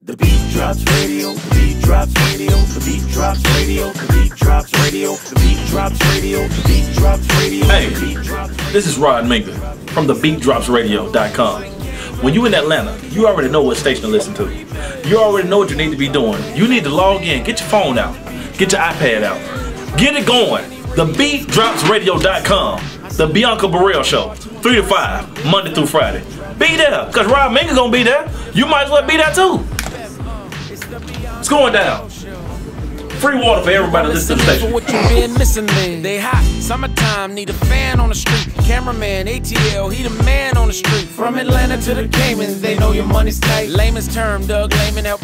The beat drops radio, the beat drops radio, the beat drops radio, the beat drops radio, the beat drops radio, the beat drops radio. Hey, the beat drops This is Rod Mingler from the BeatDropsRadio.com. When you in Atlanta, you already know what station to listen to. You already know what you need to be doing. You need to log in, get your phone out, get your iPad out, get it going. The BeatDropsRadio.com, the Bianca Burwell Show, three to five, Monday through Friday. Be there, cause Rod Mingler gonna be there. You might as well be there too. It's going down. Free water for everybody listening to For what you been missing, then they hot. Summertime need a fan on the street. Cameraman, ATL, he the man on the street. From Atlanta to the Caymans, they know your money's tight. Layman's term, Doug Layman help.